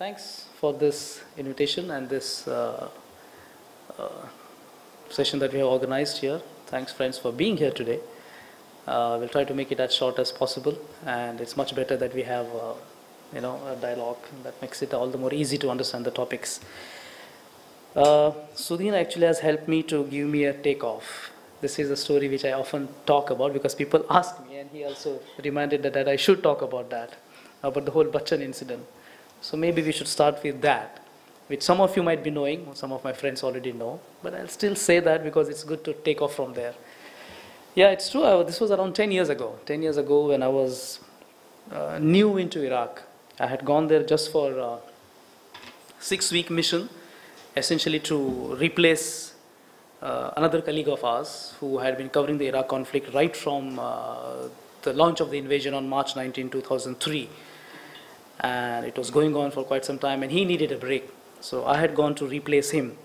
thanks for this invitation and this uh, uh, session that we have organized here. Thanks, friends, for being here today. Uh, we'll try to make it as short as possible, and it's much better that we have, uh, you know, a dialogue that makes it all the more easy to understand the topics. Uh, Sudhin actually has helped me to give me a takeoff. This is a story which I often talk about because people ask me, and he also reminded that, that I should talk about that, about the whole Bachchan incident. So maybe we should start with that, which some of you might be knowing, some of my friends already know, but I'll still say that because it's good to take off from there. Yeah, it's true. This was around 10 years ago. 10 years ago when I was uh, new into Iraq. I had gone there just for a six-week mission, essentially to replace uh, another colleague of ours who had been covering the Iraq conflict right from uh, the launch of the invasion on March 19, 2003. And it was going on for quite some time, and he needed a break. So I had gone to replace him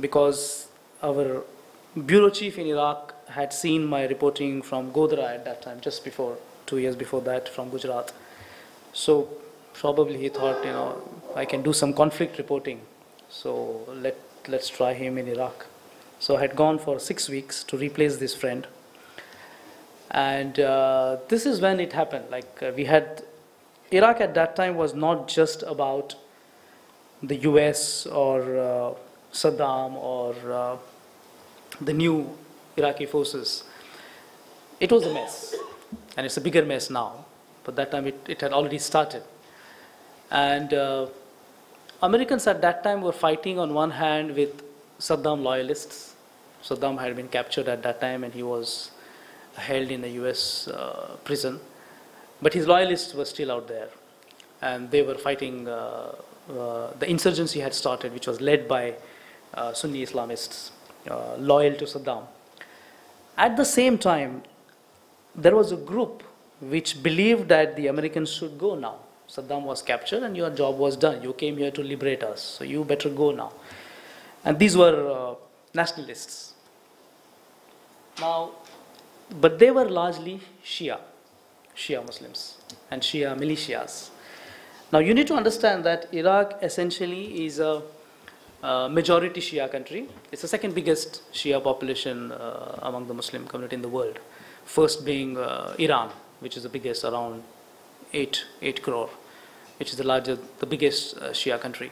because our bureau chief in Iraq had seen my reporting from Godhra at that time, just before, two years before that, from Gujarat. So probably he thought, you know, I can do some conflict reporting. So let, let's try him in Iraq. So I had gone for six weeks to replace this friend. And uh, this is when it happened. Like uh, we had, Iraq at that time was not just about the US or uh, Saddam or uh, the new Iraqi forces. It was a mess. And it's a bigger mess now. But that time it, it had already started. And uh, Americans at that time were fighting on one hand with Saddam loyalists. Saddam had been captured at that time and he was held in a US uh, prison. But his loyalists were still out there. And they were fighting uh, uh the insurgency had started, which was led by uh, Sunni Islamists uh, loyal to Saddam. At the same time, there was a group which believed that the Americans should go now. Saddam was captured and your job was done. You came here to liberate us, so you better go now. And these were uh, nationalists. Now, but they were largely Shia, Shia Muslims and Shia militias. Now you need to understand that Iraq essentially is a uh, majority Shia country. It's the second biggest Shia population uh, among the Muslim community in the world. First being uh, Iran, which is the biggest, around 8, 8 crore, which is the largest, the biggest uh, Shia country.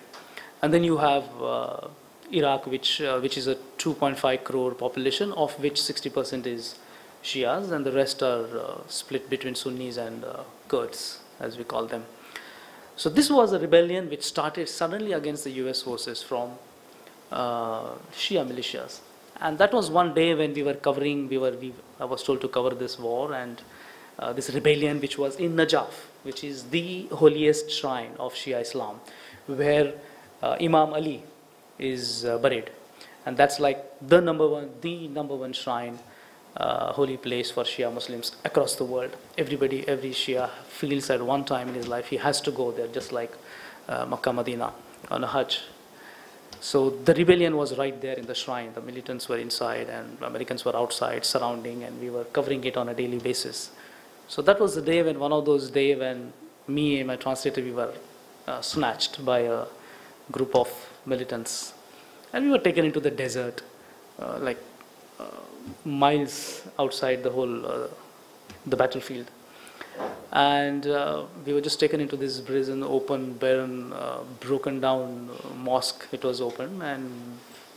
And then you have uh, Iraq, which, which is a 2.5 crore population, of which 60% is Shias, and the rest are split between Sunnis and Kurds, as we call them. So this was a rebellion which started suddenly against the US forces from uh, Shia militias. And that was one day when we were covering, we were, we, I was told to cover this war and uh, this rebellion which was in Najaf, which is the holiest shrine of Shia Islam, where uh, Imam Ali is uh, buried. And that's like the number one, the number one shrine uh, holy place for Shia Muslims across the world. Everybody, every Shia feels at one time in his life he has to go there, just like uh, Makkah, Medina on a Hajj. So the rebellion was right there in the shrine. The militants were inside and Americans were outside surrounding and we were covering it on a daily basis. So that was the day when one of those days when me and my translator, we were uh, snatched by a group of militants. And we were taken into the desert, uh, like miles outside the whole uh, the battlefield. And uh, we were just taken into this prison open barren uh, broken down uh, mosque. It was open and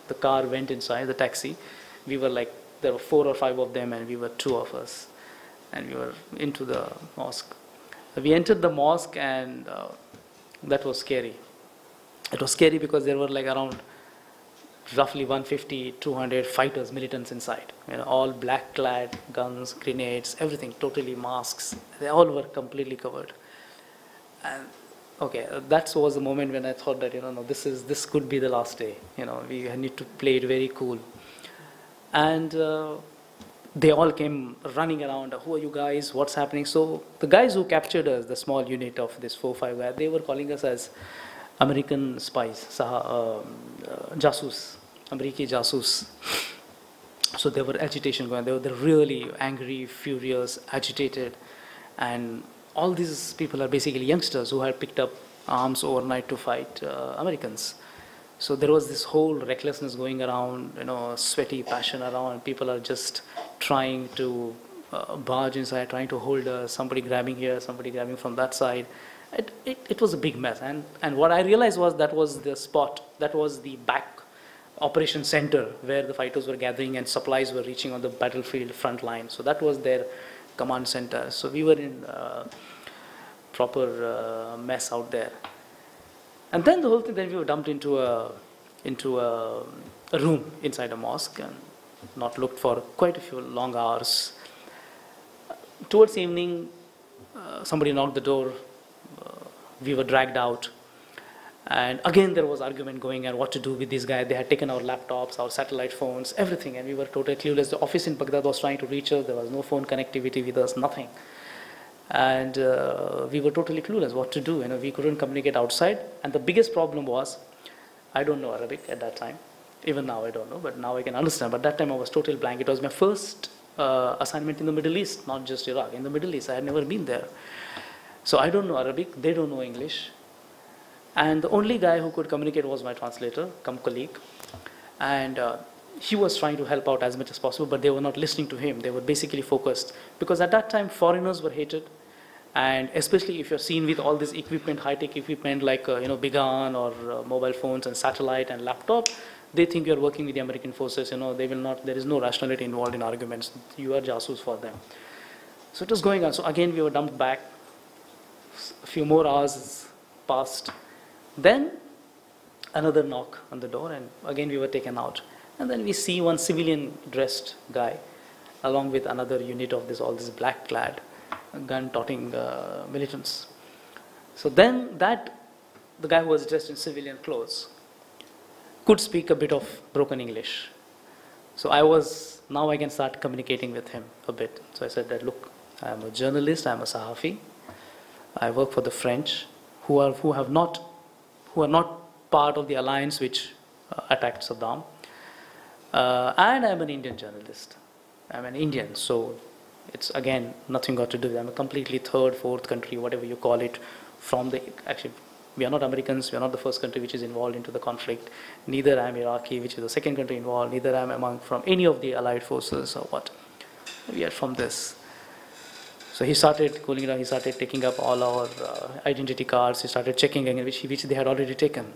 the car went inside the taxi. We were like there were four or five of them and we were two of us and we were into the mosque. We entered the mosque and uh, that was scary. It was scary because there were like around roughly 150, 200 fighters, militants inside. You know, all black clad, guns, grenades, everything, totally masks. They all were completely covered. And okay, that was the moment when I thought that you know, no, this is this could be the last day. You know, we need to play it very cool. And uh, they all came running around. Who are you guys? What's happening? So the guys who captured us, the small unit of this four five guys, they were calling us as American spies, Saha, uh, jasus, American jasus. So there were agitation going. They were, they really angry, furious, agitated, and all these people are basically youngsters who had picked up arms overnight to fight uh, Americans. So there was this whole recklessness going around, you know, sweaty passion around, people are just trying to uh, barge inside, trying to hold uh, somebody grabbing here, somebody grabbing from that side. It, it, it was a big mess. And, and what I realized was that was the spot, that was the back operation center where the fighters were gathering and supplies were reaching on the battlefield front line. So that was their command center. So we were in uh, proper uh, mess out there. And then the whole thing, then we were dumped into a, into a, a room inside a mosque and not looked for quite a few long hours. Towards evening, uh, somebody knocked the door. We were dragged out. And again, there was argument going on what to do with this guy. They had taken our laptops, our satellite phones, everything, and we were totally clueless. The office in Baghdad was trying to reach us. There was no phone connectivity with us, nothing. And uh, we were totally clueless what to do. You know, we couldn't communicate outside. And the biggest problem was, I don't know Arabic at that time. Even now, I don't know, but now I can understand. But that time, I was totally blank. It was my first uh, assignment in the Middle East, not just Iraq. In the Middle East, I had never been there. So I don't know Arabic. They don't know English and the only guy who could communicate was my translator, come colleague. And uh, he was trying to help out as much as possible, but they were not listening to him. They were basically focused. Because at that time, foreigners were hated. And especially if you're seen with all this equipment, high-tech equipment like, uh, you know, BGAN or uh, mobile phones and satellite and laptop, they think you're working with the American forces, you know, they will not, there is no rationality involved in arguments. You are jasus for them. So it was going on. So again, we were dumped back. A few more hours passed then another knock on the door, and again we were taken out. And then we see one civilian dressed guy along with another unit of this, all this black clad gun toting uh, militants. So then that, the guy who was dressed in civilian clothes, could speak a bit of broken English. So I was, now I can start communicating with him a bit. So I said that, look, I'm a journalist, I'm a Sahafi. I work for the French who, are, who have not who are not part of the alliance which uh, attacked Saddam. Uh, and I'm an Indian journalist. I'm an Indian, so it's again nothing got to do. With. I'm a completely third, fourth country, whatever you call it, from the actually. We are not Americans. We are not the first country which is involved into the conflict. Neither I'm Iraqi, which is the second country involved. Neither I'm among from any of the allied forces or what. We are from this. So he started cooling down, he started taking up all our uh, identity cards, he started checking again, which, which they had already taken.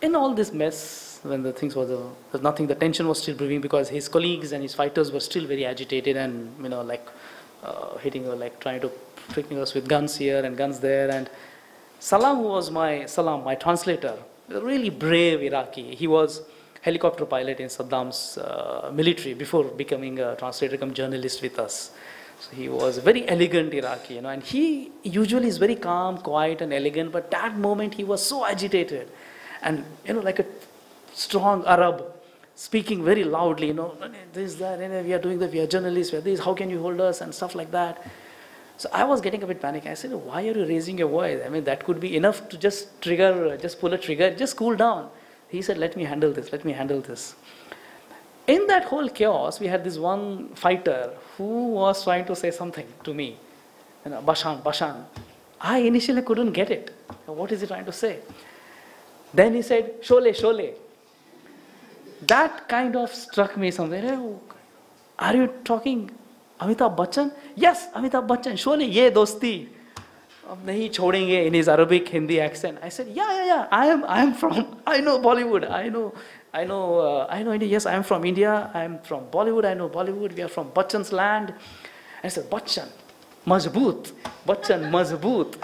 In all this mess, when the things was, uh, nothing, the tension was still brewing because his colleagues and his fighters were still very agitated and, you know, like uh, hitting, or like trying to pricking us with guns here and guns there. And Salam, who was my, Salam, my translator, a really brave Iraqi. He was helicopter pilot in Saddam's uh, military before becoming a translator, come journalist with us. So he was a very elegant Iraqi, you know, and he usually is very calm, quiet, and elegant, but that moment he was so agitated. And, you know, like a strong Arab speaking very loudly, you know, this, that, we are doing that, we are journalists, we are this, how can you hold us, and stuff like that. So I was getting a bit panicked. I said, why are you raising your voice? I mean, that could be enough to just trigger, just pull a trigger, just cool down. He said, let me handle this, let me handle this in that whole chaos, we had this one fighter who was trying to say something to me, you know, Bashan, Bashan. I initially couldn't get it. What is he trying to say? Then he said, Sholay, Sholay. That kind of struck me somewhere. Are you talking Amitabh Bachchan? Yes, Amitabh Bachchan. Sholay, ye dosti. अब नहीं छोड़ेंगे in his Arabic-Hindi accent. I said, "Yeah, yeah, yeah. I am. I am from I know Bollywood I know, uh, I know India. Yes, I am from India. I am from Bollywood. I know Bollywood. We are from Bachchan's land. I said, Bachchan, Mazboot. Bachchan, Mazboot.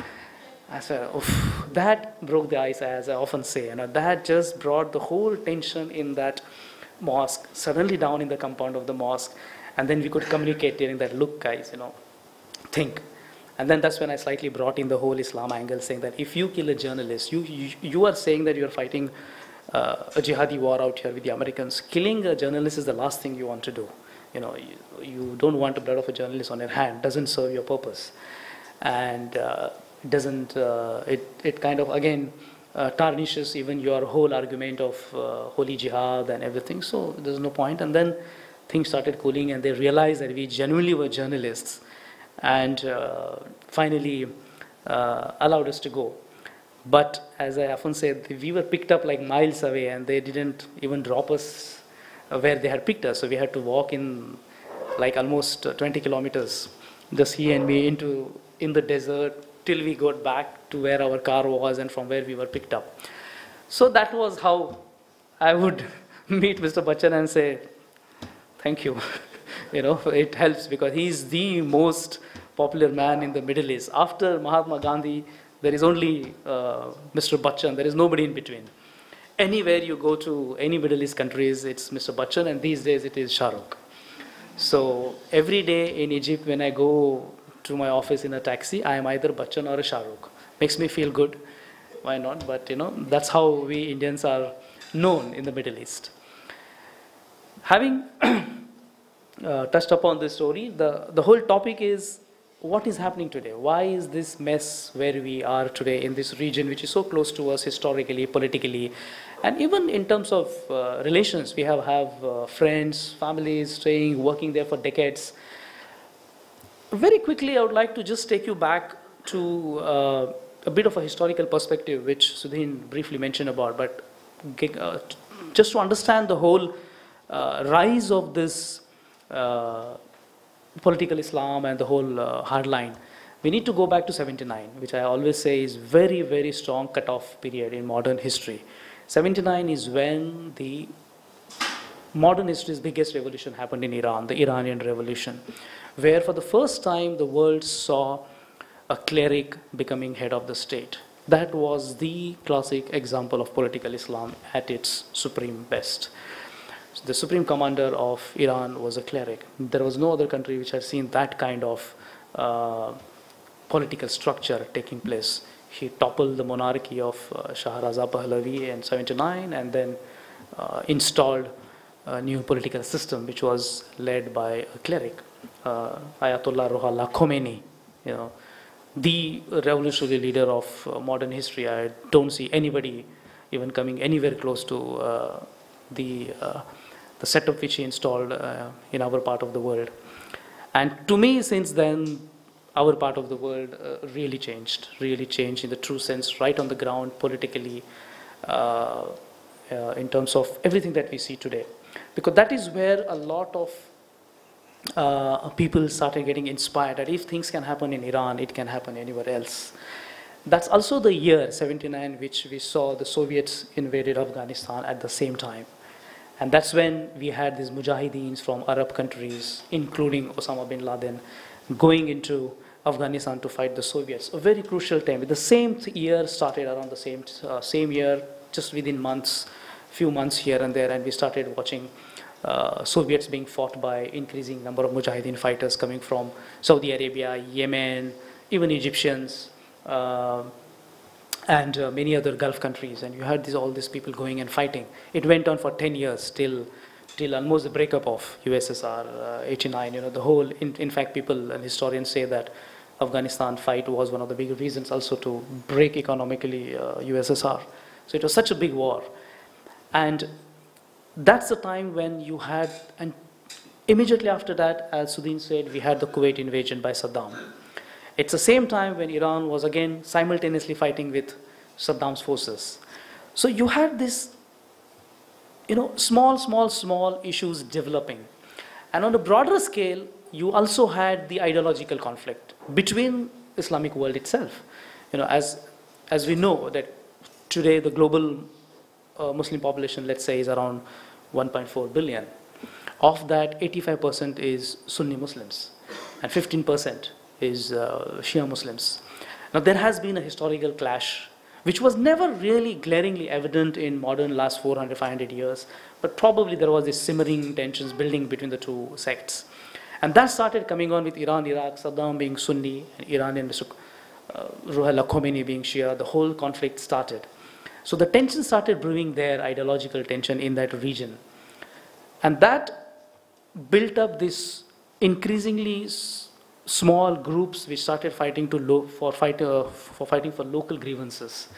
I said, Oof. that broke the ice, as I often say. You know, that just brought the whole tension in that mosque suddenly down in the compound of the mosque. And then we could communicate during that, look, guys, you know, think. And then that's when I slightly brought in the whole Islam angle, saying that if you kill a journalist, you, you, you are saying that you're fighting uh, a jihadi war out here with the Americans. Killing a journalist is the last thing you want to do. You know, you, you don't want the blood of a journalist on your hand. Doesn't serve your purpose, and uh, doesn't. Uh, it it kind of again uh, tarnishes even your whole argument of uh, holy jihad and everything. So there's no point. And then things started cooling, and they realized that we genuinely were journalists, and uh, finally allowed us to go. But as I often say, we were picked up like miles away and they didn't even drop us where they had picked us. So we had to walk in like almost 20 kilometers, just he and me into in the desert till we got back to where our car was and from where we were picked up. So that was how I would meet Mr. Bachchan and say, thank you. you know, it helps because he's the most popular man in the Middle East. After Mahatma Gandhi, there is only uh, Mr. Bachchan, there is nobody in between. Anywhere you go to any Middle East countries, it's Mr. Bachchan, and these days it is Shah Rukh. So every day in Egypt, when I go to my office in a taxi, I am either Bachchan or a Shah Rukh. Makes me feel good. Why not? But you know, that's how we Indians are known in the Middle East. Having uh, touched upon this story, the, the whole topic is what is happening today? Why is this mess where we are today in this region, which is so close to us historically, politically, and even in terms of uh, relations? We have, have uh, friends, families staying, working there for decades. Very quickly, I would like to just take you back to uh, a bit of a historical perspective, which Sudhin briefly mentioned about, but uh, just to understand the whole uh, rise of this uh, political Islam and the whole uh, hardline, we need to go back to 79, which I always say is very, very strong cutoff period in modern history. 79 is when the modern history's biggest revolution happened in Iran, the Iranian Revolution, where for the first time the world saw a cleric becoming head of the state. That was the classic example of political Islam at its supreme best the supreme commander of Iran was a cleric. There was no other country which had seen that kind of uh, political structure taking place. He toppled the monarchy of uh, Shah Raza Pahlavi in 79 and then uh, installed a new political system which was led by a cleric, uh, Ayatollah Ruhollah Khomeini, you know, the revolutionary leader of uh, modern history. I don't see anybody even coming anywhere close to uh, the uh, the setup which he installed uh, in our part of the world. And to me, since then, our part of the world uh, really changed, really changed in the true sense, right on the ground, politically, uh, uh in terms of everything that we see today. Because that is where a lot of uh, people started getting inspired that if things can happen in Iran, it can happen anywhere else. That's also the year, 79, which we saw the Soviets invaded Afghanistan at the same time. And that's when we had these mujahideens from Arab countries, including Osama bin Laden, going into Afghanistan to fight the Soviets. A very crucial time. The same year started around the same, uh, same year, just within months, few months here and there, and we started watching uh, Soviets being fought by increasing number of mujahideen fighters coming from Saudi Arabia, Yemen, even Egyptians. Uh, and uh, many other Gulf countries. And you had these, all these people going and fighting. It went on for 10 years till, till almost the breakup of USSR, uh, 89. You know, the whole, in, in fact, people and historians say that Afghanistan fight was one of the big reasons also to break economically uh, USSR. So it was such a big war. And that's the time when you had, and immediately after that, as Sudhin said, we had the Kuwait invasion by Saddam. It's the same time when Iran was again simultaneously fighting with Saddam's forces. So you had this, you know, small, small, small issues developing. And on a broader scale, you also had the ideological conflict between Islamic world itself. You know, as, as we know that today the global uh, Muslim population, let's say, is around 1.4 billion. Of that, 85% is Sunni Muslims and 15% is uh, Shia Muslims. Now there has been a historical clash which was never really glaringly evident in modern last 400, 500 years, but probably there was this simmering tensions building between the two sects. And that started coming on with Iran, Iraq, Saddam being Sunni, and Iran and Mr. Uh, Ruhollah Khomeini being Shia, the whole conflict started. So the tension started brewing there, ideological tension in that region. And that built up this increasingly small groups we started fighting to for fight uh, for fighting for local grievances.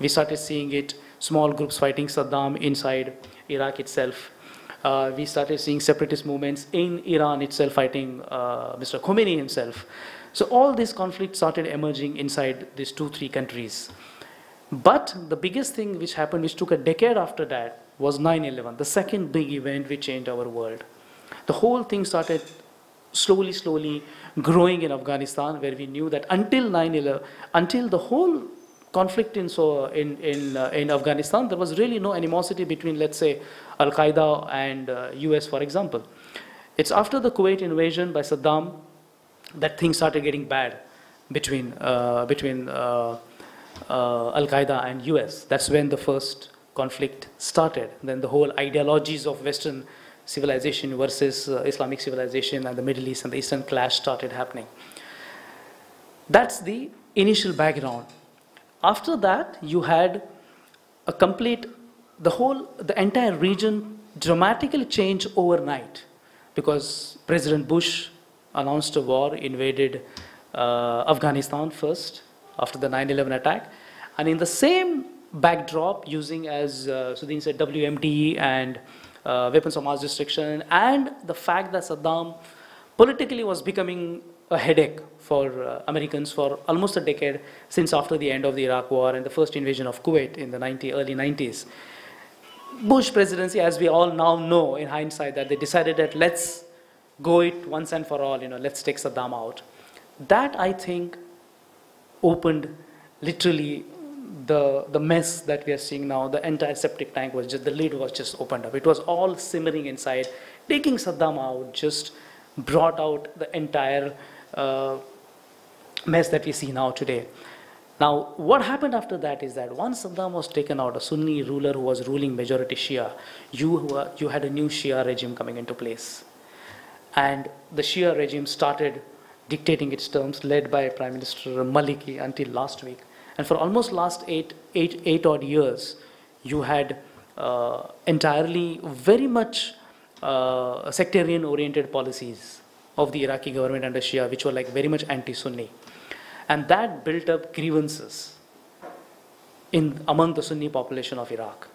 We started seeing it small groups fighting Saddam inside Iraq itself. Uh, we started seeing separatist movements in Iran itself fighting uh, Mr. Khomeini himself. So all these conflicts started emerging inside these two, three countries. But the biggest thing which happened, which took a decade after that, was 9 11, the second big event which changed our world. The whole thing started slowly, slowly growing in Afghanistan, where we knew that until 9 11, until the whole conflict in, so, in, in, uh, in Afghanistan, there was really no animosity between, let's say, Al Qaeda and uh, US, for example. It's after the Kuwait invasion by Saddam that things started getting bad between, uh, between uh, uh, Al Qaeda and US. That's when the first conflict started. Then the whole ideologies of Western civilization versus uh, Islamic civilization and the Middle East and the Eastern clash started happening. That's the initial background. After that, you had a complete, the whole, the entire region dramatically changed overnight because President Bush announced a war, invaded uh, Afghanistan first after the 9-11 attack. And in the same backdrop, using as uh, Sudhin said, WMD and uh, weapons of mass destruction, and the fact that Saddam politically was becoming a headache for uh, Americans for almost a decade since after the end of the Iraq War and the first invasion of Kuwait in the 90, early 90s. Bush presidency, as we all now know in hindsight, that they decided that let's go it once and for all, you know, let's take Saddam out. That, I think, opened literally the, the mess that we are seeing now. The entire septic tank was just, the lid was just opened up. It was all simmering inside. Taking Saddam out just brought out the entire uh, mess that we see now today. Now, what happened after that is that once Saddam was taken out, a Sunni ruler who was ruling majority Shia, you, were, you had a new Shia regime coming into place. And the Shia regime started dictating its terms, led by Prime Minister Maliki until last week. And for almost last eight, eight, eight odd years, you had uh, entirely very much uh, sectarian-oriented policies of the Iraqi government under Shia, which were like very much anti-Sunni. And that built up grievances in, among the Sunni population of Iraq.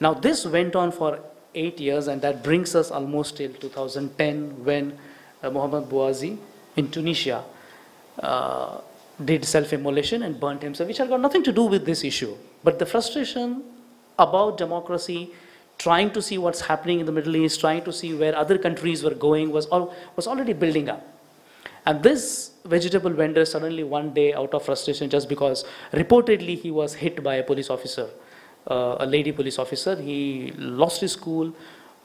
Now this went on for eight years and that brings us almost till 2010 when uh, Mohammad Bouazi in Tunisia uh, did self-immolation and burnt himself, which had got nothing to do with this issue. But the frustration about democracy, trying to see what's happening in the Middle East, trying to see where other countries were going was, all, was already building up. And this vegetable vendor suddenly one day out of frustration just because reportedly he was hit by a police officer, uh, a lady police officer, he lost his school,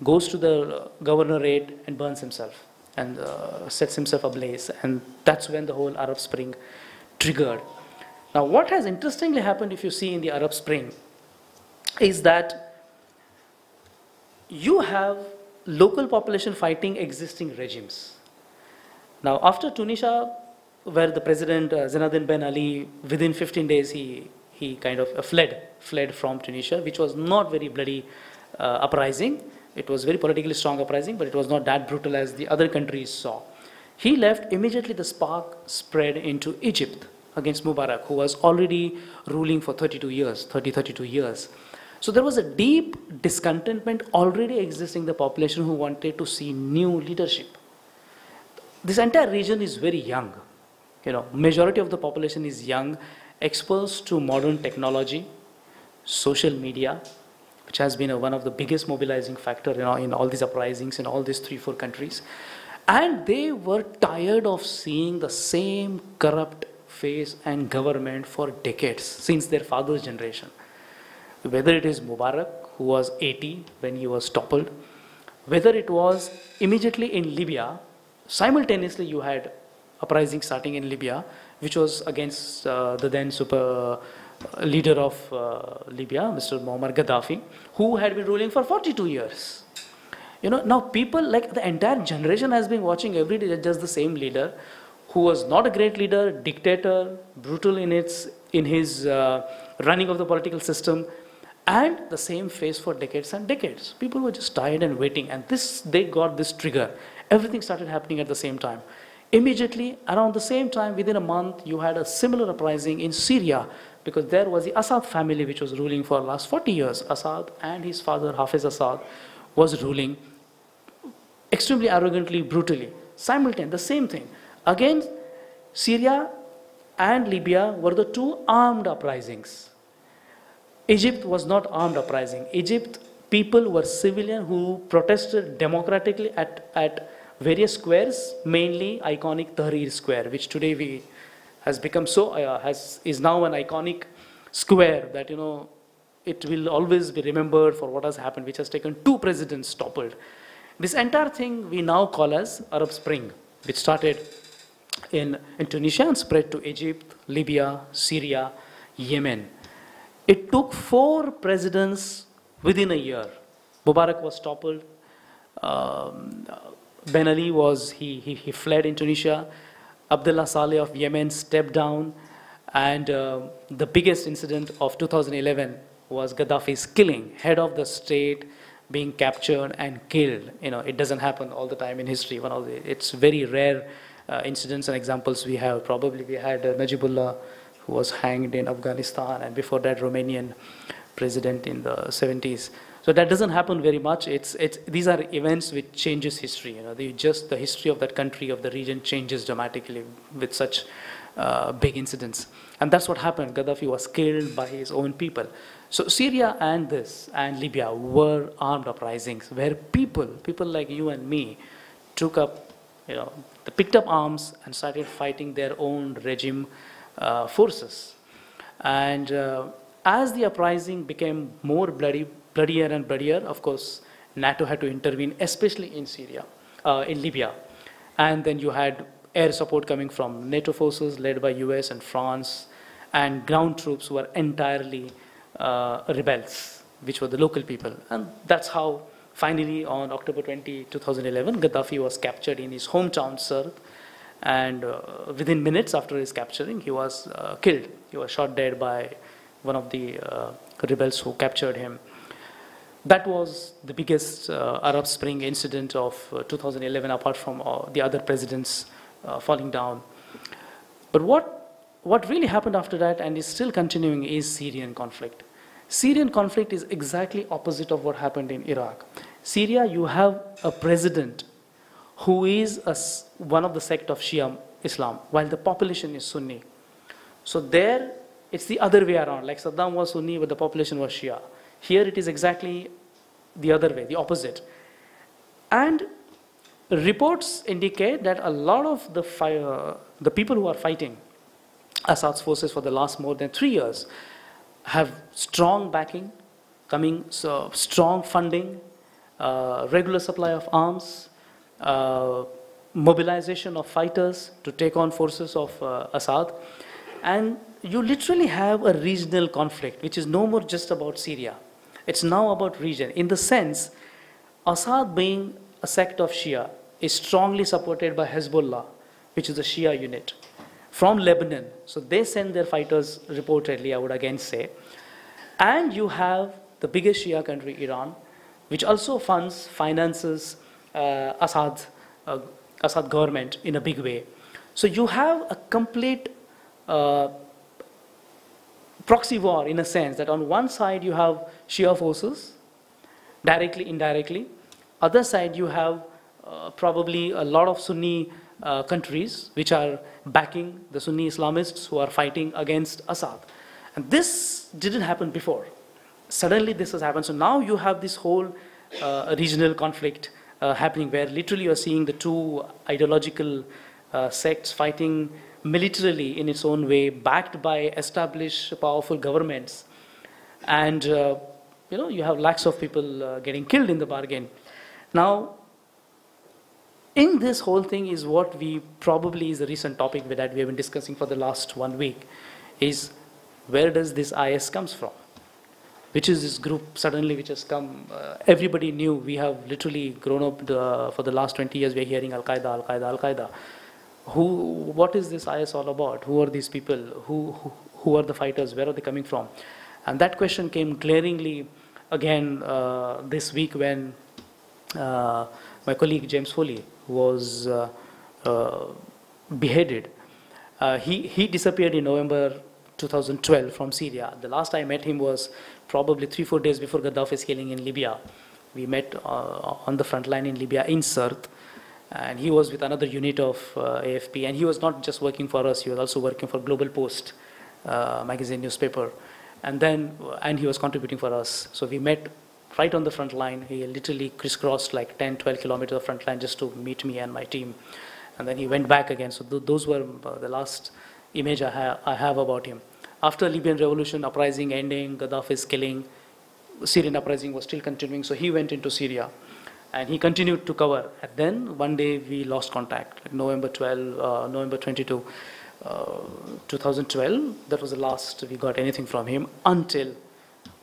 goes to the governorate and burns himself and uh, sets himself ablaze. And that's when the whole Arab Spring triggered. Now, what has interestingly happened, if you see in the Arab Spring, is that you have local population fighting existing regimes. Now, after Tunisia, where the president uh, Zinedine Ben Ali, within 15 days, he, he kind of uh, fled, fled from Tunisia, which was not very bloody uh, uprising. It was very politically strong uprising, but it was not that brutal as the other countries saw. He left, immediately the spark spread into Egypt against Mubarak, who was already ruling for 32 years, 30, 32 years. So there was a deep discontentment already existing in the population who wanted to see new leadership. This entire region is very young. You know, majority of the population is young, exposed to modern technology, social media, which has been a, one of the biggest mobilizing factor you know, in all these uprisings in all these three, four countries. And they were tired of seeing the same corrupt face and government for decades, since their father's generation. Whether it is Mubarak, who was 80 when he was toppled, whether it was immediately in Libya, simultaneously you had uprising starting in Libya, which was against uh, the then super uh, leader of uh, Libya, Mr. Muammar Gaddafi, who had been ruling for 42 years. You know, now people, like the entire generation has been watching every day just the same leader who was not a great leader, dictator, brutal in, its, in his uh, running of the political system, and the same face for decades and decades. People were just tired and waiting, and this they got this trigger. Everything started happening at the same time. Immediately, around the same time, within a month, you had a similar uprising in Syria, because there was the Assad family which was ruling for the last 40 years. Assad and his father, Hafiz Assad, was ruling extremely arrogantly, brutally. Simultaneously, the same thing. Again, Syria and Libya were the two armed uprisings. Egypt was not armed uprising. Egypt people were civilian who protested democratically at, at various squares, mainly iconic Tahrir Square, which today we has become so, uh, has, is now an iconic square that, you know, it will always be remembered for what has happened, which has taken two presidents toppled. This entire thing we now call as Arab Spring, which started in, in Tunisia and spread to Egypt, Libya, Syria, Yemen. It took four presidents within a year. Mubarak was toppled. Um, ben Ali was, he, he, he, fled in Tunisia. Abdullah Saleh of Yemen stepped down. And uh, the biggest incident of 2011 was Gaddafi's killing, head of the state being captured and killed. You know, it doesn't happen all the time in history. One of the, it's very rare uh, incidents and examples we have. Probably we had uh, Najibullah who was hanged in Afghanistan and before that Romanian president in the 70s. So that doesn't happen very much. It's, it's, these are events which changes history. You know, the, just the history of that country, of the region changes dramatically with such uh, big incidents. And that's what happened. Gaddafi was killed by his own people. So Syria and this and Libya were armed uprisings where people, people like you and me, took up, you know, they picked up arms and started fighting their own regime uh, forces. And uh, as the uprising became more bloody, bloodier and bloodier, of course, NATO had to intervene, especially in Syria, uh, in Libya. And then you had air support coming from NATO forces led by US and France, and ground troops were entirely uh, rebels, which were the local people. And that's how finally on October 20, 2011, Gaddafi was captured in his hometown, Sirte, and uh, within minutes after his capturing, he was uh, killed. He was shot dead by one of the uh, rebels who captured him. That was the biggest uh, Arab Spring incident of uh, 2011, apart from the other presidents falling down. But what, what really happened after that and is still continuing is Syrian conflict. Syrian conflict is exactly opposite of what happened in Iraq. Syria, you have a president who is a, one of the sect of Shia Islam, while the population is Sunni. So there, it's the other way around. Like Saddam was Sunni, but the population was Shia. Here it is exactly the other way, the opposite. And reports indicate that a lot of the, fire, the people who are fighting Assad's forces for the last more than three years have strong backing, coming so strong funding, uh, regular supply of arms, uh, mobilization of fighters to take on forces of uh, Assad. And you literally have a regional conflict, which is no more just about Syria. It's now about region. In the sense, Assad being a sect of Shia is strongly supported by Hezbollah, which is a Shia unit, from Lebanon. So they send their fighters reportedly, I would again say. And you have the biggest Shia country, Iran, which also funds, finances, uh, Assad, uh, Assad government in a big way. So you have a complete uh, proxy war in a sense that on one side you have Shia forces, directly, indirectly. Other side you have uh, probably a lot of Sunni uh, countries which are backing the Sunni Islamists who are fighting against Assad. And this didn't happen before. Suddenly this has happened. So now you have this whole uh, regional conflict uh, happening where literally you're seeing the two ideological uh, sects fighting militarily in its own way, backed by established powerful governments. And, uh, you know, you have lakhs of people uh, getting killed in the bargain. Now, in this whole thing is what we probably is a recent topic that we have been discussing for the last one week is where does this IS comes from? which is this group suddenly which has come. Uh, everybody knew we have literally grown up the, for the last 20 years. We are hearing Al Qaeda, Al Qaeda, Al Qaeda. Who? What is this IS all about? Who are these people? Who, who, who are the fighters? Where are they coming from? And that question came glaringly again uh, this week when uh, my colleague James Foley was uh, uh, beheaded. Uh, he, he disappeared in November 2012 from Syria. The last I met him was probably three, four days before Gaddafi's killing in Libya. We met on the front line in Libya in Sirte, and he was with another unit of uh, AFP, and he was not just working for us, he was also working for Global Post uh, magazine newspaper. And then, and he was contributing for us. So we met right on the front line. He literally crisscrossed like 10, 12 kilometers of front line just to meet me and my team. And then he went back again. So th- those were uh, the last image I, ha- I have about him. After the Libyan revolution, uprising ending, Gaddafi's killing, Syrian uprising was still continuing. So he went into Syria and he continued to cover. And then one day we lost contact, like November 12, uh, November 22, uh, 2012. That was the last we got anything from him until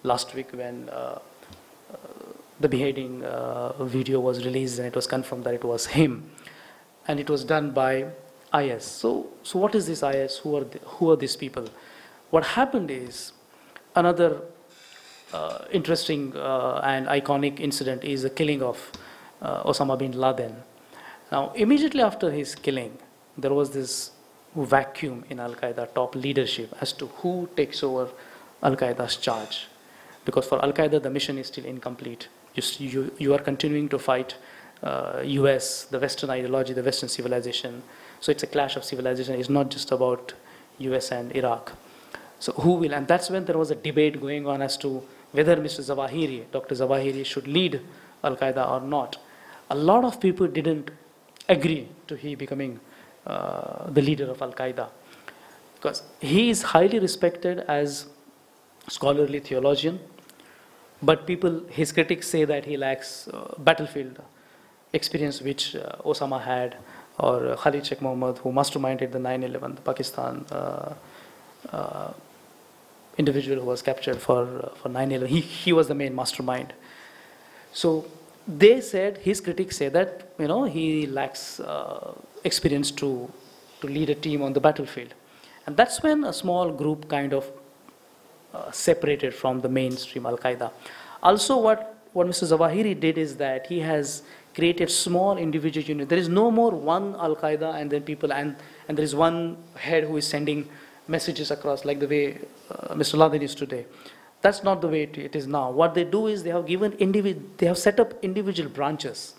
last week when uh, the beheading uh, video was released and it was confirmed that it was him. And it was done by IS. So, so what is this IS? Who are, the, who are these people? What happened is another uh, interesting uh, and iconic incident is the killing of uh, Osama bin Laden. Now, immediately after his killing, there was this vacuum in Al Qaeda top leadership as to who takes over Al Qaeda's charge. Because for Al Qaeda, the mission is still incomplete. You, you, are continuing to fight uh, US, the Western ideology, the Western civilization. So it's a clash of civilization. It's not just about US and Iraq. So who will, and that's when there was a debate going on as to whether Mr. Zawahiri, Dr. Zawahiri, should lead Al Qaeda or not. A lot of people didn't agree to he becoming uh, the leader of Al Qaeda because he is highly respected as scholarly theologian, but people, his critics say that he lacks uh, battlefield experience which uh, Osama had, or uh, Khalid Sheikh Mohammed, who masterminded the 9/11, the Pakistan uh, uh, individual who was captured for uh, for 9/11. He he was the main mastermind. So they said his critics say that you know he lacks experience to to lead a team on the battlefield, and that's when a small group kind of separated from the mainstream Al Qaeda. Also, what what Mr. Zawahiri did is that he has created small individual units. There is no more one Al Qaeda and then people and and there is one head who is sending messages across like the way uh, Mr. Laden is today. That's not the way it, it is now. What they do is they have given individ, they have set up individual branches,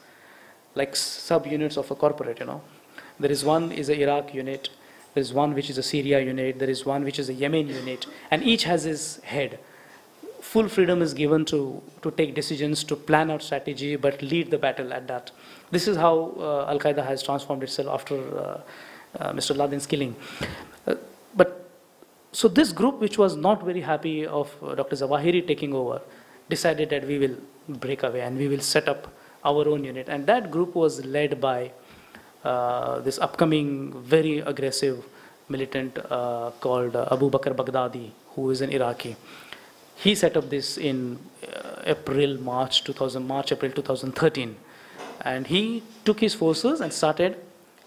like sub-units of a corporate. You know, there is one is a Iraq unit, there is one which is a Syria unit, there is one which is a Yemen unit, and each has his head. Full freedom is given to, to take decisions, to plan out strategy, but lead the battle at that. This is how uh, Al Qaeda has transformed itself after uh, uh, Mr. Laden's killing. Uh, but so this group, which was not very happy of uh, Dr. Zawahiri taking over, decided that we will break away and we will set up our own unit. And that group was led by this upcoming very aggressive militant uh, called uh, Abu Bakr Baghdadi, who is an Iraqi. He set up this in uh, April, March 2000, March, April 2013. And he took his forces and started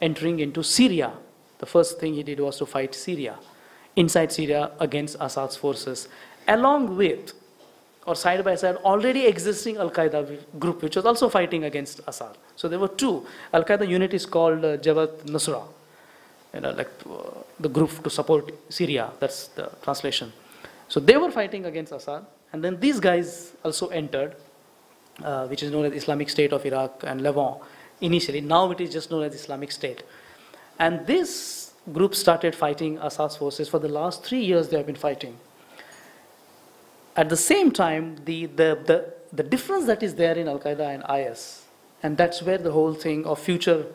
entering into Syria. The first thing he did was to fight Syria, inside Syria against Assad's forces, along with or side by side already existing Al Qaeda group, which was also fighting against Assad. So there were two. Al Qaeda unit is called uh, Jabhat Nusra, you know, like uh, the group to support Syria. That's the translation. So they were fighting against Assad, and then these guys also entered, uh, which is known as Islamic State of Iraq and Levant initially. Now it is just known as Islamic State. And this group started fighting Assad's forces. For the last three years, they have been fighting. At the same time, the, the, the, the difference that is there in Al Qaeda and IS, and that's where the whole thing of future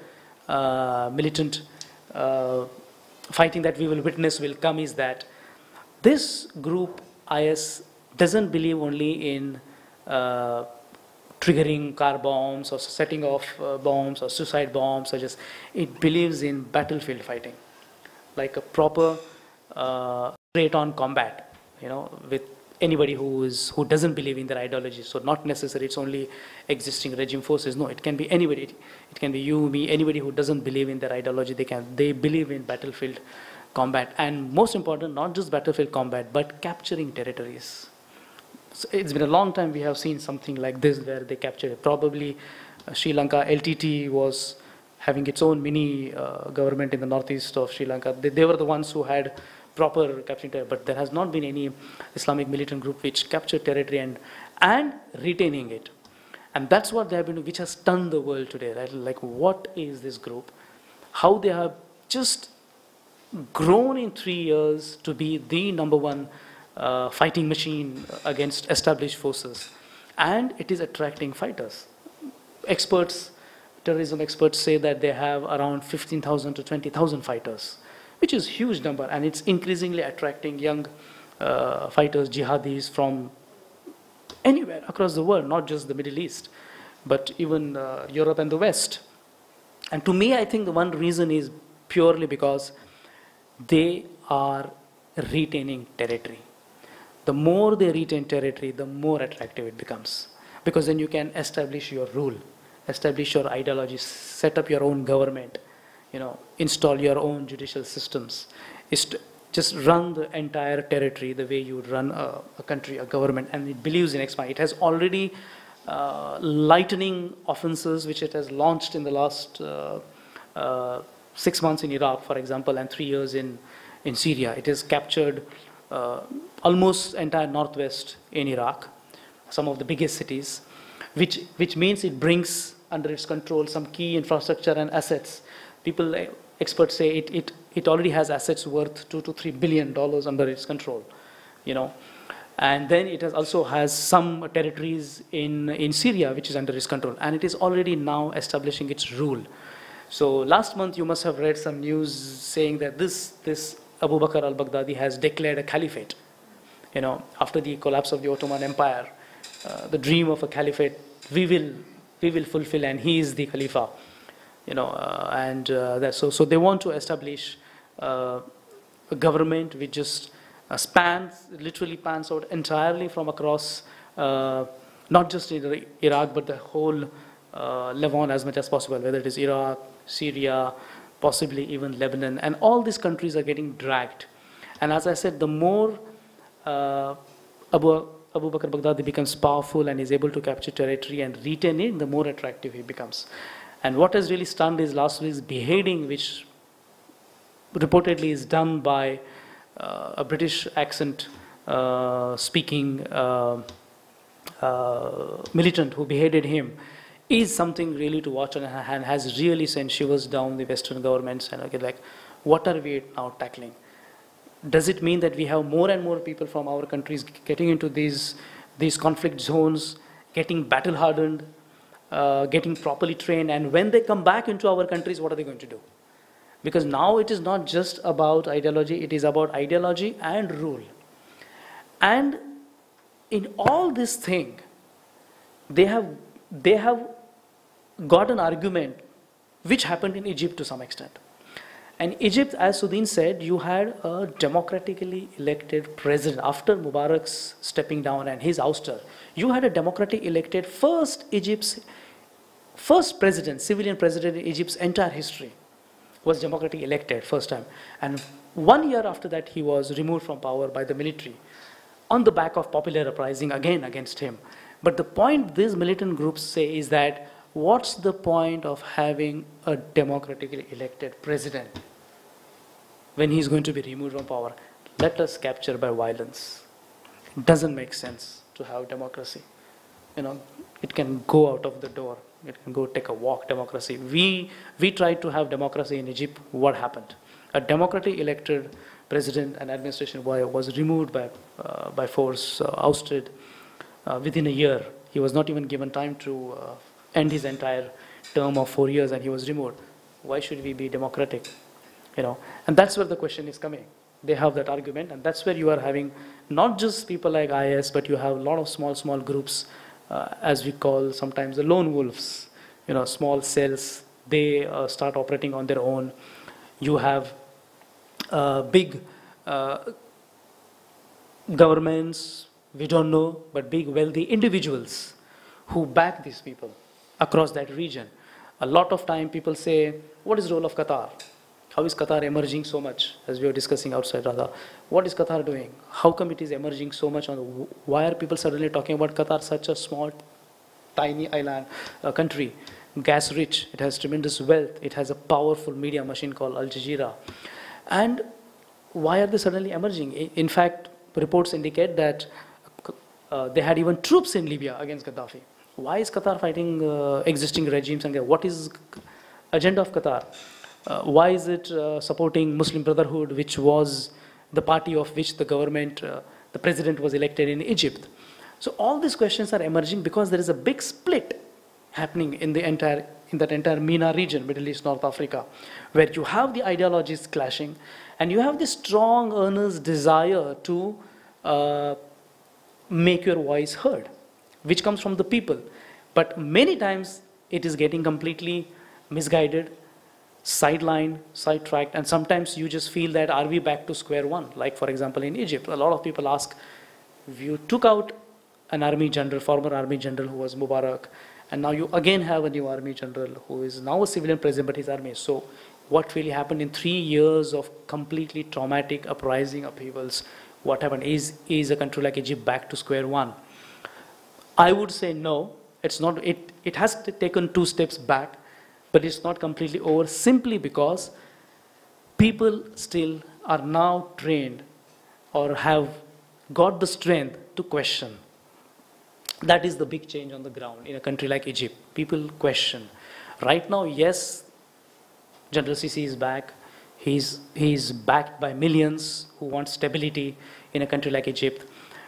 uh, militant uh, fighting that we will witness will come is that this group, IS, doesn't believe only in uh, triggering car bombs or setting off uh, bombs or suicide bombs or just it believes in battlefield fighting like a proper uh, straight on combat you know with anybody who is who doesn't believe in their ideology. So not necessarily it's only existing regime forces. No it can be anybody. It can be you me anybody who doesn't believe in their ideology they can they believe in battlefield combat. And most important not just battlefield combat but capturing territories. So it's been a long time we have seen something like this where they captured it. Probably uh, Sri Lanka LTT was having its own mini uh, government in the northeast of Sri Lanka. They, they were the ones who had proper capturing territory, but there has not been any Islamic militant group which captured territory and, and retaining it. And that's what they have been, which has stunned the world today, right? Like, what is this group? How they have just grown in three years to be the number one uh, fighting machine against established forces. And it is attracting fighters. Experts, terrorism experts say that they have around 15,000 to 20,000 fighters, which is huge number. And it's increasingly attracting young uh, fighters, jihadis from anywhere across the world, not just the Middle East, but even uh, Europe and the West. And to me, I think the one reason is purely because they are retaining territory. The more they retain territory, the more attractive it becomes. Because then you can establish your rule, establish your ideology, set up your own government, you know, install your own judicial systems. just run the entire territory the way you would run a, a country, a government, and it believes in expanding. It has already uh, lightning offenses which it has launched in the last uh, uh, six months in Iraq, for example, and three years in, in Syria. It has captured uh, almost entire northwest in Iraq, some of the biggest cities, which, which means it brings under its control some key infrastructure and assets. People, uh, experts say it, it, it already has assets worth two to three billion dollars under its control, you know. And then it has also has some territories in, in Syria, which is under its control. And it is already now establishing its rule. So last month you must have read some news saying that this, this Abu Bakr al-Baghdadi has declared a caliphate. You know, after the collapse of the Ottoman Empire, uh, the dream of a caliphate, we will, we will fulfill and he is the Khalifa. You know, uh, and uh, that, so, so they want to establish uh, a government which just spans, literally pans out entirely from across, not just Iraq, but the whole Levant as much as possible, whether it is Iraq, Syria, possibly even Lebanon. And all these countries are getting dragged. And as I said, the more uh, Abu, Abu Bakr Baghdadi becomes powerful and is able to capture territory and retain it, the more attractive he becomes. And what has really stunned is last week's beheading, which reportedly is done by uh, a British accent uh, speaking uh, militant who beheaded him is something really to watch and has really sent shivers down the Western governments and okay, like, what are we now tackling? Does it mean that we have more and more people from our countries getting into these, these conflict zones, getting battle hardened, uh, getting properly trained, and when they come back into our countries, what are they going to do? Because now it is not just about ideology, it is about ideology and rule. And in all this thing, they have, they have got an argument which happened in Egypt to some extent. And Egypt, as Sudin said, you had a democratically elected president after Mubarak's stepping down and his ouster. You had a democratically elected first Egypt's first president, civilian president in Egypt's entire history was democratically elected first time. And one year after that, he was removed from power by the military on the back of popular uprising again against him. But the point these militant groups say is that what's the point of having a democratically elected president when he's going to be removed from power? Let us capture by violence. It doesn't make sense to have democracy. You know, it can go out of the door it can go take a walk, democracy. We, we tried to have democracy in Egypt. What happened? A democratically elected president and administration was removed by, uh, by force, uh, ousted uh, within a year. He was not even given time to uh, end his entire term of four years and he was removed. Why should we be democratic? You know, and that's where the question is coming. They have that argument and that's where you are having not just people like IS, but you have a lot of small, small groups as we call sometimes the lone wolves, you know, small cells, they uh, start operating on their own. You have uh, big governments, we don't know, but big wealthy individuals who back these people across that region. A lot of time people say, what is the role of Qatar? How is Qatar emerging so much, as we were discussing outside Radha? What is Qatar doing? How come it is emerging so much? On why are people suddenly talking about Qatar, such a small, tiny island uh, country, gas rich, it has tremendous wealth, it has a powerful media machine called Al Jazeera. And why are they suddenly emerging? In fact, reports indicate that uh, they had even troops in Libya against Gaddafi. Why is Qatar fighting uh, existing regimes and what is agenda of Qatar? Uh, why is it uh, supporting Muslim Brotherhood, which was the party of which the government uh, the president was elected in Egypt. So all these questions are emerging because there is a big split happening in the entire in that entire MENA region, Middle East, North Africa, where you have the ideologies clashing, and you have this strong, earnest desire to uh, make your voice heard, which comes from the people. But many times it is getting completely misguided, sidelined, sidetracked, and sometimes you just feel that are we back to square one? Like for example in Egypt, a lot of people ask, you took out an army general, former army general who was Mubarak, and now you again have a new army general who is now a civilian president, but his army. So what really happened in three years of completely traumatic uprising upheavals? What happened? Is, is a country like Egypt back to square one? I would say no. It's not, it, it has taken two steps back, but it's not completely over simply because people still are now trained or have got the strength to question. That is the big change on the ground in a country like Egypt. People question. Right now, yes, General Sisi is back. He's, he's backed by millions who want stability in a country like Egypt.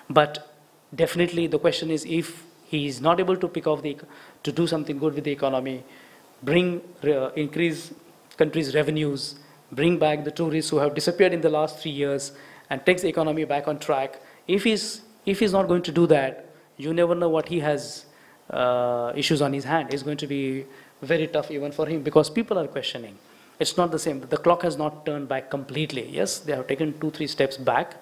But definitely the question is if he is not able to pick off the, to do something good with the economy, bring, uh, increase country's revenues, bring back the tourists who have disappeared in the last three years, and takes the economy back on track. If he's, if he's not going to do that, you never know what he has uh, issues on his hand. It's going to be very tough even for him because people are questioning. It's not the same. The clock has not turned back completely. Yes, they have taken two, three steps back.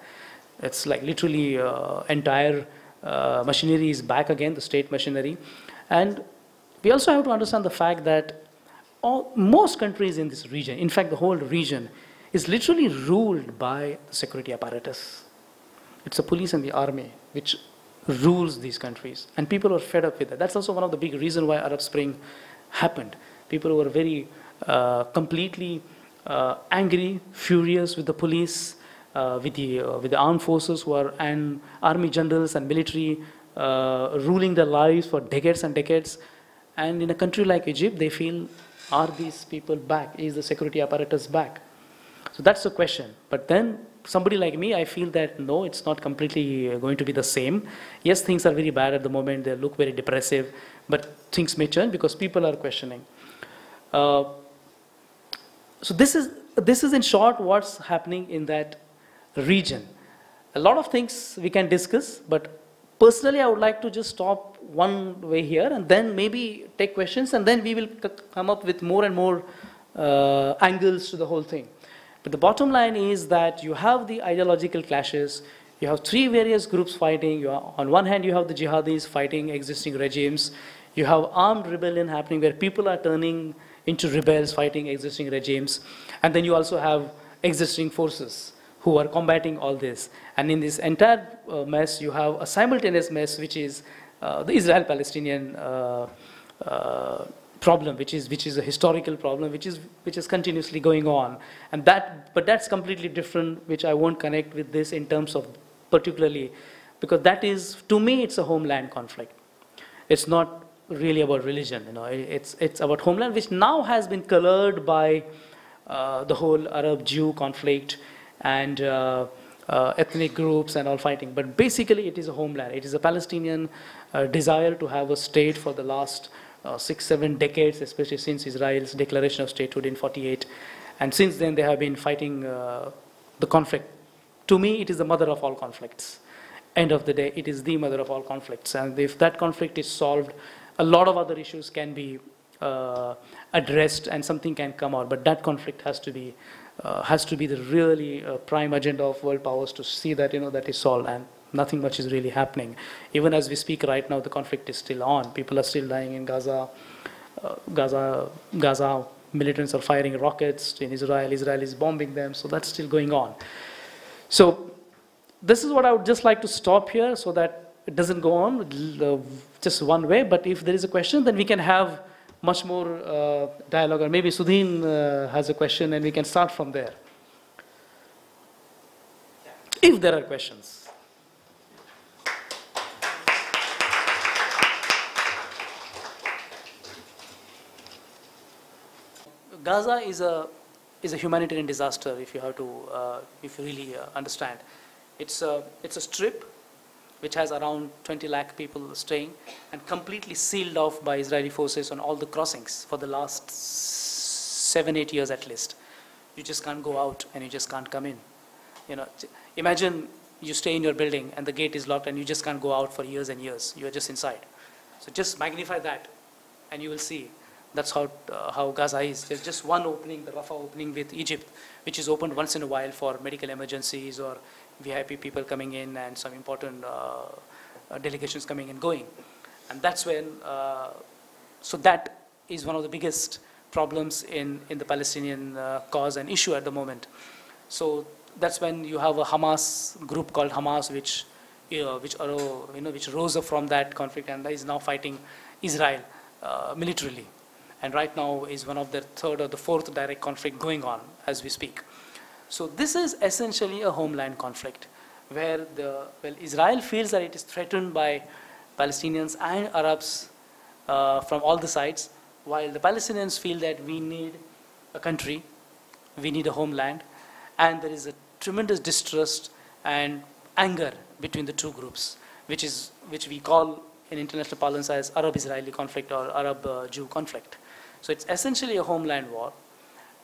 It's like literally uh, entire uh, machinery is back again, the state machinery. And we also have to understand the fact that all, most countries in this region, in fact the whole region, is literally ruled by the security apparatus. It's the police and the army which rules these countries. And people are fed up with that. That's also one of the big reasons why Arab Spring happened. People were very uh, completely uh, angry, furious with the police, uh, with, the, uh, with the armed forces who are and army generals and military uh, ruling their lives for decades and decades. And in a country like Egypt, they feel, are these people back? Is the security apparatus back? So that's the question. But then somebody like me, I feel that no, it's not completely going to be the same. Yes, things are very bad at the moment. They look very depressive, but things may change because people are questioning. Uh, so this is this is in short what's happening in that region. A lot of things we can discuss, but personally I would like to just stop one way here and then maybe take questions and then we will come up with more and more uh, angles to the whole thing. But the bottom line is that you have the ideological clashes, you have three various groups fighting. Are, on one hand, you have the jihadis fighting existing regimes. You have armed rebellion happening where people are turning into rebels fighting existing regimes. And then you also have existing forces who are combating all this. And in this entire uh, mess, you have a simultaneous mess, which is uh, the Israel-Palestinian uh, uh, problem, which is which is a historical problem, which is which is continuously going on. And that, but that's completely different, which I won't connect with this in terms of particularly, because that is to me it's a homeland conflict. It's not really about religion, you know. It's it's about homeland, which now has been colored by uh, the whole Arab-Jew conflict and uh, uh, ethnic groups and all fighting. But basically, it is a homeland. It is a Palestinian uh, desire to have a state for the last six, seven decades, especially since Israel's declaration of statehood in 48. And since then, they have been fighting the conflict. To me, it is the mother of all conflicts. End of the day, it is the mother of all conflicts. And if that conflict is solved, a lot of other issues can be uh, addressed and something can come out. But that conflict has to be uh, has to be the really uh, prime agenda of world powers to see that you know that is solved and nothing much is really happening. Even as we speak right now, the conflict is still on. People are still dying in Gaza. Uh, Gaza, Gaza militants are firing rockets in Israel. Israel is bombing them, so that's still going on. So this is what I would just like to stop here so that it doesn't go on uh, just one way. But if there is a question, then we can have much more uh, dialogue. Or maybe Sudhin uh, has a question and we can start from there. If there are questions. Gaza is a, is a humanitarian disaster if you have to, uh, if you really uh, understand. It's a, it's a strip which has around 20 lakh people staying and completely sealed off by Israeli forces on all the crossings for the last seven, eight years at least. You just can't go out and you just can't come in. You know, imagine you stay in your building and the gate is locked and you just can't go out for years and years. You are just inside. So just magnify that and you will see that's how, uh, how Gaza is. There's just one opening, the Rafah opening with Egypt, which is opened once in a while for medical emergencies or VIP people coming in and some important uh, uh, delegations coming and going. And that's when, uh, so that is one of the biggest problems in, in the Palestinian cause and issue at the moment. So that's when you have a Hamas group called Hamas, which, you know, which, you know, which rose up from that conflict and is now fighting Israel uh, militarily. And right now is one of the third or the fourth direct conflict going on as we speak. So this is essentially a homeland conflict where the, well, Israel feels that it is threatened by Palestinians and Arabs uh, from all the sides, while the Palestinians feel that we need a country, we need a homeland, and there is a tremendous distrust and anger between the two groups, which is which we call in international parlance as Arab-Israeli conflict or Arab-Jew conflict. So it's essentially a homeland war,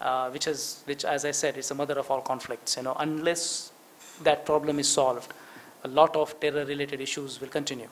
uh, which is which, as I said, is the mother of all conflicts. You know, unless that problem is solved, a lot of terror-related issues will continue.